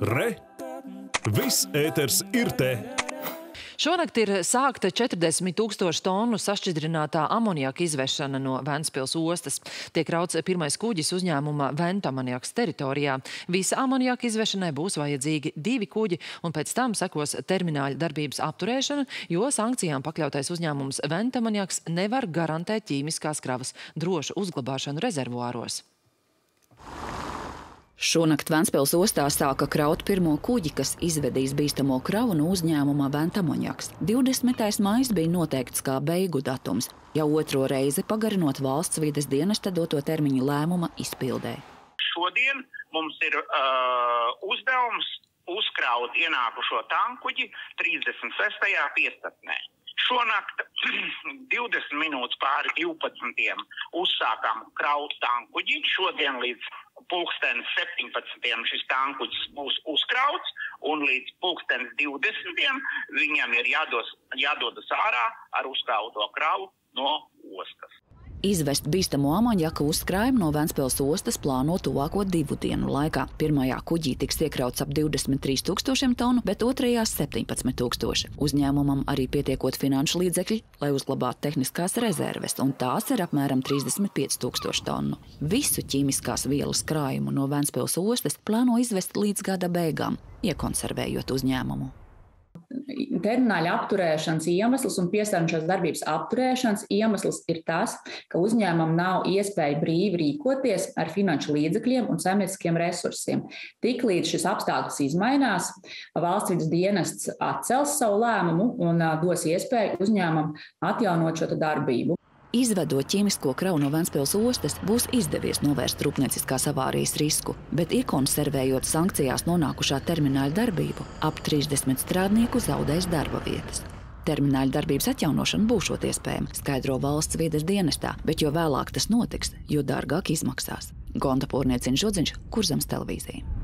Re! Viss ēters ir te! Šonakt ir sākta 40 tūkstošu tonu sašķidrinātā amoniaka izvešana no Ventspils ostas. Tiek rauts pirmais kuģis uzņēmuma Ventamaniaks teritorijā. Visa amoniaka izvešanai būs vajadzīgi divi kuģi, un pēc tam sekos termināļa darbības apturēšana, jo sankcijām pakļautais uzņēmums Ventamaniaks nevar garantēt ķīmiskās kravas drošu uzglabāšanu rezervuāros. Šonakt Ventspils ostā sāka kraut pirmo kuģi, kas izvedīs bīstamo kravu no uzņēmuma Ventamoņaks. 20. maijs bija noteikts kā beigu datums, jau otro reizi pagarinot valsts vides dienesta doto termiņu lēmuma izpildē. Šodien mums ir uh, uzdevums uzkraut ienākušo tankuģi 36. piestatnē. Šonakt 20 minūtes pāri 12. uzsākām kraut tankuģi. Šodien līdz pulkstenis 17. šis tankuģis būs uzkrauts, un līdz pulkstenis 20. viņam ir jādos, jādodas ārā ar uzkrauto kravu no ostas. Izvest bīstamo amonjaku uzkrājumu no Ventspils ostas plāno tuvāko divu dienu laikā. Pirmajā kuģī tiks iekrauts ap 23 tūkstošiem tonu, bet otrajā 17 tūkstoši. Uzņēmumam arī pietiekot finanšu līdzekļi, lai uzglabātu tehniskās rezerves, un tās ir apmēram 35 tūkstoši tonu. Visu ķīmiskās vielas krājumu no Ventspils ostas plāno izvest līdz gada beigām, iekonservējot uzņēmumu termināla apturēšanas iemesls un piesārņošanas darbības apturēšanas iemesls ir tas, ka uzņēmumam nav iespēja brīvi rīkoties ar finanšu līdzekļiem un saimnieciskiem resursiem. Tiklīdz šis apstākļus izmainās, valsts vidas dienests atcels savu lēmumu un dos iespēju uzņēmumam atjaunot šo darbību. Izvedot ķīmisko kravu no Ventspils ostas, būs izdevies novērst rūpnieciskās avārijas risku, bet iekonservējot sankcijās nonākušā termināla darbību, ap 30 strādnieku zaudēs darba vietas. Termināla darbības atjaunošana būšot iespējama, skaidro valsts vides dienestā, bet jo vēlāk tas notiks, jo dārgāk izmaksās. Gonta Pūrniecina Žodziņš, Kurzems televīzija.